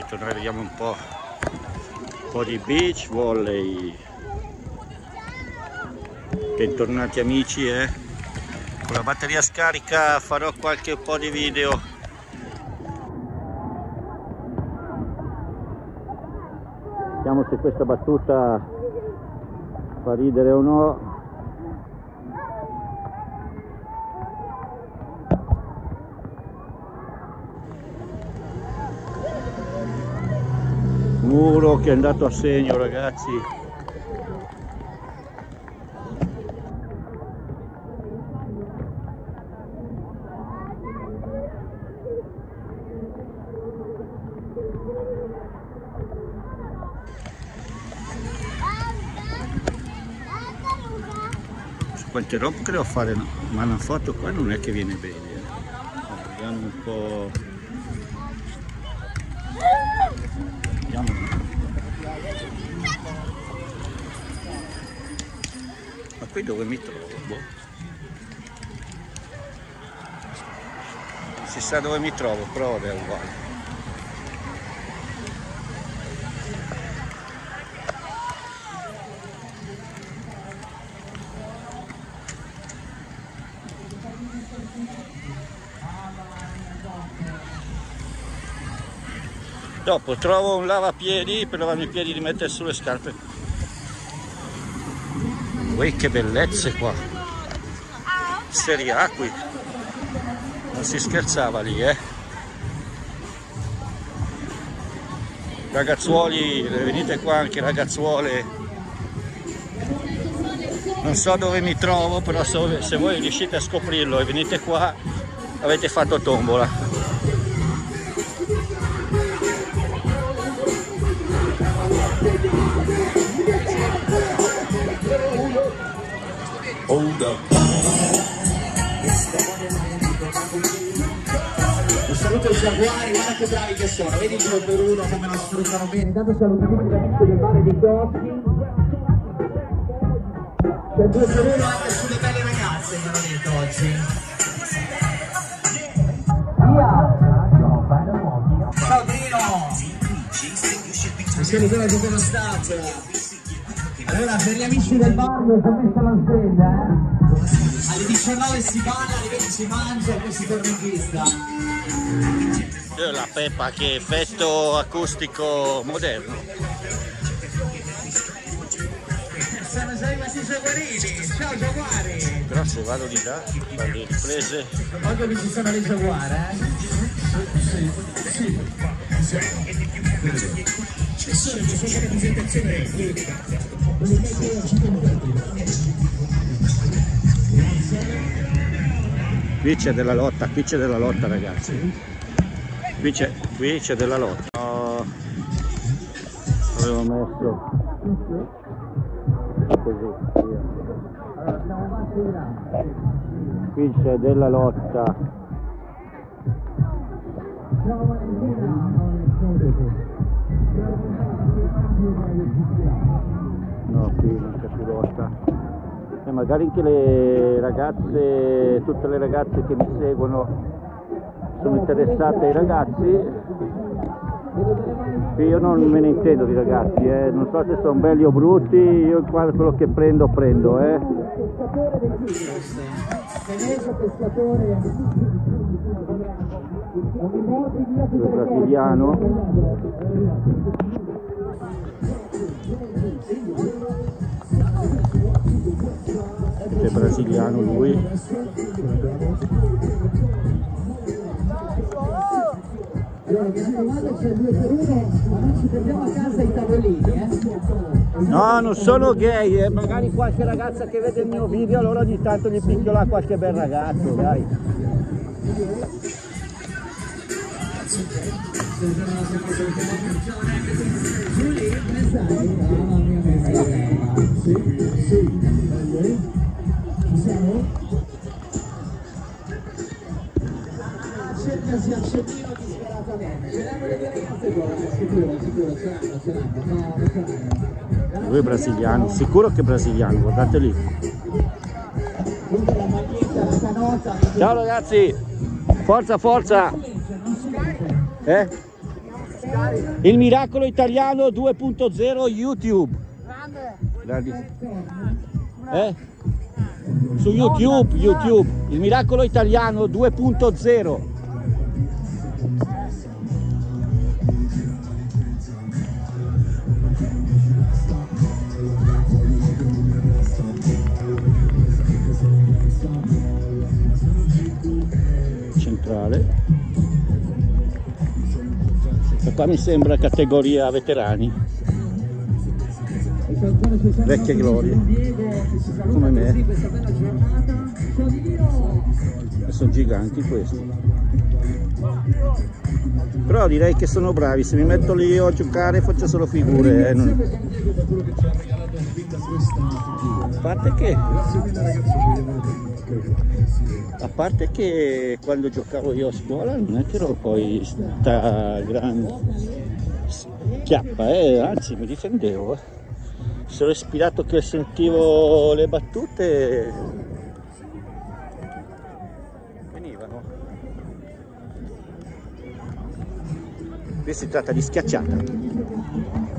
amici torneremo un po', un po' di beach volley. Bentornati amici eh. con la batteria scarica farò qualche po' di video. Vediamo se questa battuta fa ridere o no muro che è andato a segno ragazzi quante robe che devo fare ma una foto qua non è che viene bene eh. vediamo un po' qui dove mi trovo. Boh. si sa dove mi trovo però è uguale. Dopo trovo un lavapiedi per lavarmi i piedi di mettere sulle scarpe Ui che bellezze qua. Serie A qui. Non si scherzava lì eh. Ragazzuoli venite qua anche ragazzuole. Non so dove mi trovo però se voi riuscite a scoprirlo e venite qua avete fatto tombola Hold up. Un saluto ai giaguari, guarda che bravi che sono, vedi il due per uno come lo sfruttano bene. Intanto saluto tutti gli amici del mare di Coschi. C'è due per uno anche sulle belle ragazze, mi hanno detto oggi. Via! Ciao Trino! Michele, dove è stato? Allora per gli amici del barrio si è messa la sveglia eh? Alle 19 si balla, alle 20 si mangia e poi si torna in pista La Peppa che effetto acustico moderno Sono già arrivati i giaguarini, ciao giaguari Però se vado di là, vado le riprese Oggi che ci sono le giaguare eh? Sì, sì, sì. Assessore, questa rappresentazione è Qui c'è della lotta, qui c'è della lotta ragazzi. Qui c'è, qui c'è della lotta. Oh, avevo messo così. Qui c'è della lotta. Ciao. No qui non c'è più lotta e magari anche le ragazze tutte le ragazze che mi seguono sono interessate ai ragazzi io non me ne intendo di ragazzi eh. non so se sono belli o brutti io qua quello che prendo prendo eh. il brasiliano è brasiliano lui No, non sono gay, eh. magari qualche ragazza che vede il mio video allora ogni tanto gli picchio là qualche bel ragazzo, dai. Cercasi accendino disperatamente. Ce l'hanno le ragazze buone, sicuro, sicuro, ce l'hanno, ce l'hanno, no, non ce l'hanno. Lui è brasiliano, sicuro che è brasiliano, guardate lì. Ciao ragazzi, forza forza! Eh? Il miracolo italiano 2.0 YouTube. Eh? Su YouTube, YouTube, il miracolo italiano 2.0. Centrale. E qua mi sembra categoria veterani. Vecchie glorie. Come me. E sono giganti questi. Però direi che sono bravi, se mi metto lì io a giocare faccio solo figure. Eh, non... A parte che a parte che quando giocavo io a scuola non è che ero poi sta grande chiappa, eh, anzi mi difendevo. Eh. Sono ispirato che sentivo le battute venivano. Qui si tratta di schiacciata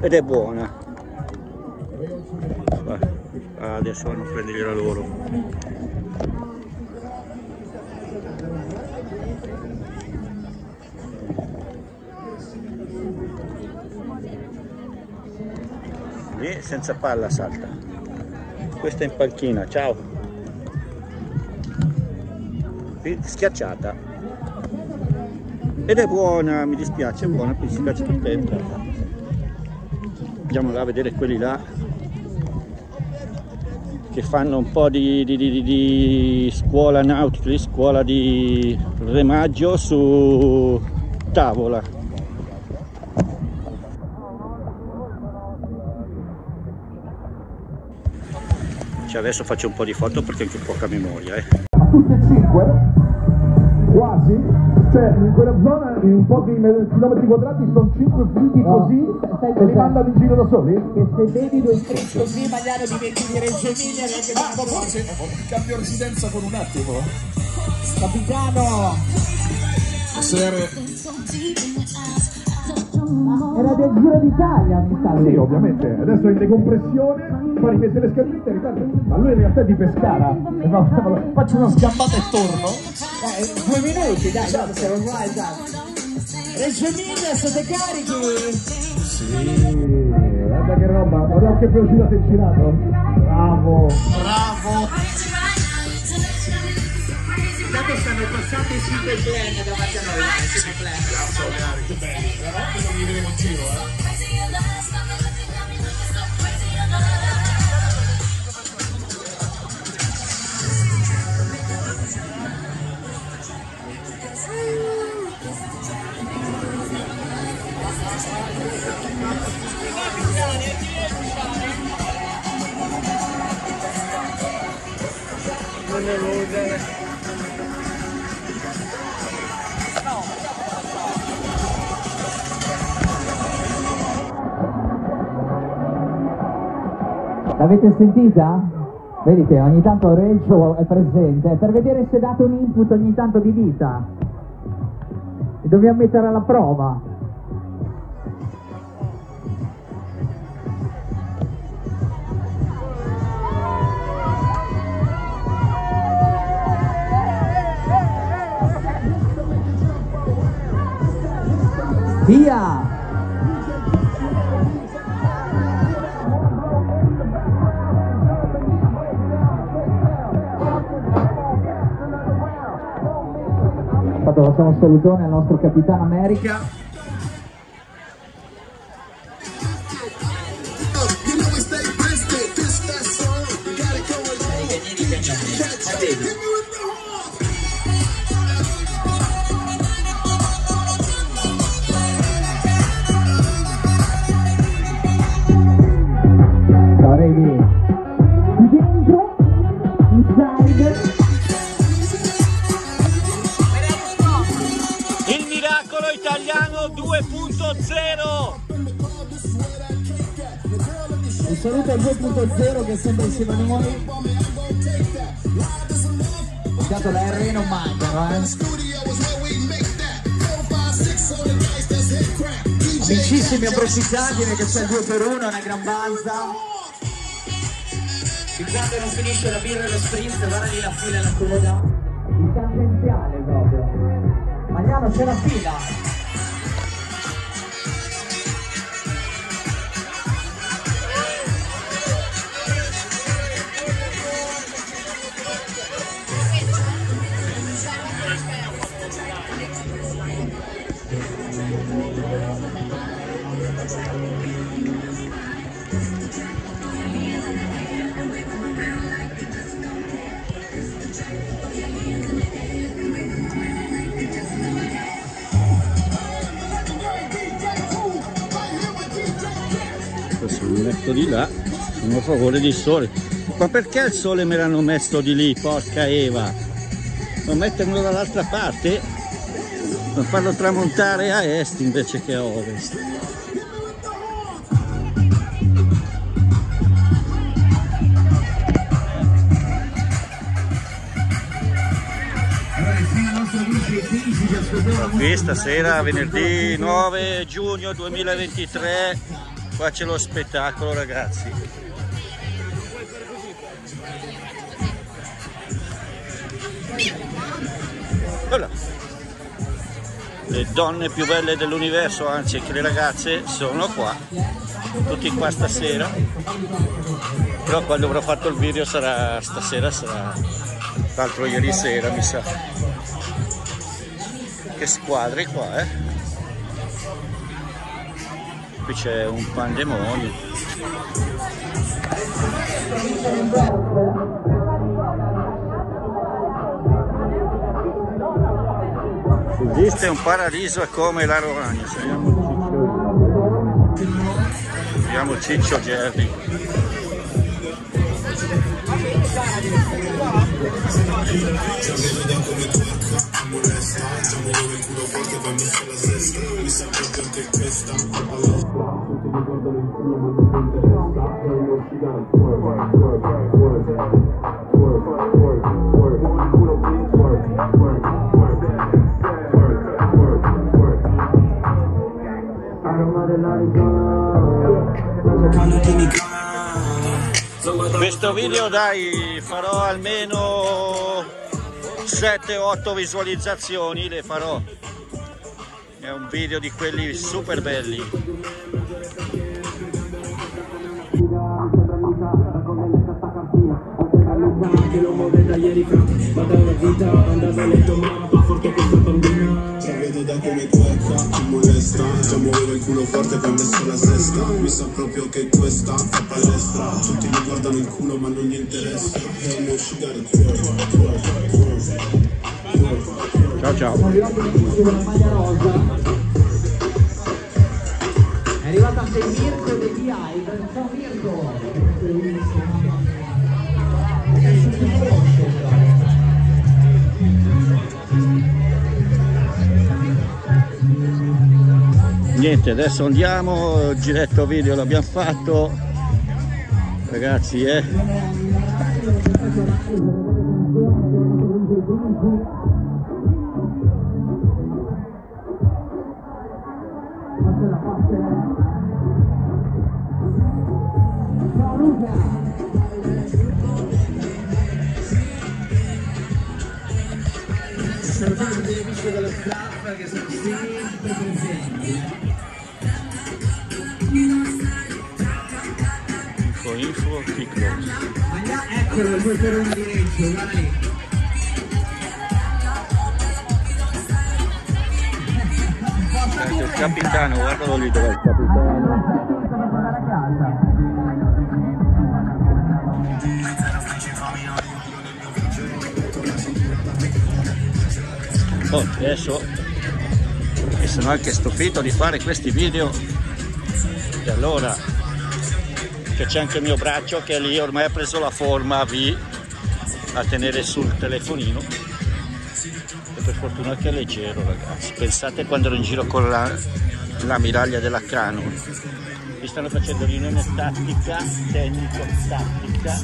ed è buona. Adesso vanno a prenderla loro. Lì senza palla salta. Questa è in panchina ciao. Schiacciata. Ed è buona mi dispiace è buona qui si caccia tutta andiamo là a vedere quelli là che fanno un po' di, di, di, di scuola nautica, scuola di remaggio su tavola Cioè adesso faccio un po' di foto perché ho anche poca memoria. Eh. Tutte e cinque, quasi, cioè in quella zona in pochi chilometri quadrati sono cinque figli no. così e li mandano in giro da soli? Che se vedi due strisci così Magliano diventi di Reggio Emilia neanche ah, ma forse cambio residenza con un attimo. Capitano! Sere. Era del Giro d'Italia, mi sa. Sì, ovviamente. Adesso è in decompressione, poi rimette le scarpette e riparto. Ma lui in realtà è di Pescara. Faccio una sgambata e torno. Eh, due minuti, dai, no, siamo qua, esatto. Reggio Emilia, siete carichi? Sì, guarda che roba, guarda che velocità sei girato. Bravo. Bravo. Intanto stanno passando i Super Plan davanti a noi, dai, Super Plan. Grazie, che belli. La notte non li vedremo in giro, eh. Non L'avete sentita? Vedi che ogni tanto Reggio è presente per vedere se date un input ogni tanto di vita. E dobbiamo mettere alla prova. Via! Intanto facciamo un salutone al nostro capitano America. Ciao saluto al 2.0 che è sempre insieme a noi intanto la R non mancano eh Vincissimi approfittati che c'è il 2 per 1, una gran balza. Fin quando non finisce la birra e lo sprint, guarda lì la fila e la coda. Il tangenziale proprio. Magliano c'è la fila. Mi metto di là, sono a favore di sole. Ma perché il sole me l'hanno messo di lì, porca Eva? Non mettermelo dall'altra parte? Non farlo tramontare a est invece che a ovest. Qui stasera, venerdì 9 giugno 2023, qua c'è lo spettacolo ragazzi. Voilà. Le donne più belle dell'universo, anzi anche le ragazze, sono qua, tutti qua stasera. Però quando avrò fatto il video sarà stasera, sarà l'altro ieri sera mi sa. Che squadre qua, eh? Qui c'è un pandemonio. Esiste un paradiso come la Romagna, siamo Ciccio, siamo Ciccio Gerri. Questo video dai farò almeno 7-8 visualizzazioni, le farò. È un video di quelli super belli. Che lo muove da ieri fra ma da una vita andava a letto ma va forte questa bambina Ci vedo da come questa ci molesta Già muoveva il culo forte poi ha messo la sesta Mi sa proprio che questa fa palestra Tutti mi guardano il culo ma non gli interessa E non uscire twerk, twerk, twerk Ciao ciao. con la maglia rosa. È arrivato anche il Mirko dei Behind. Ciao Mirko! Niente, adesso andiamo, il giretto video l'abbiamo fatto. Ragazzi, eh. Amici dello staff che sono sempre presenti. Info, info, close. Maglia, eccolo il 2 per 1 di Reggio, guarda lì. Ecco il capitano, guardalo lì dov'è il capitano. Adesso mi sono anche stupito di fare questi video. E allora che c'è anche il mio braccio che lì ormai ha preso la forma V a tenere sul telefonino. E per fortuna che è leggero ragazzi. Pensate quando ero in giro con la, la miraglia della Canon. Mi stanno facendo riunione tattica tecnico tattica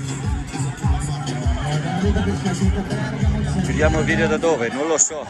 Vediamo il video da dove? Non lo so.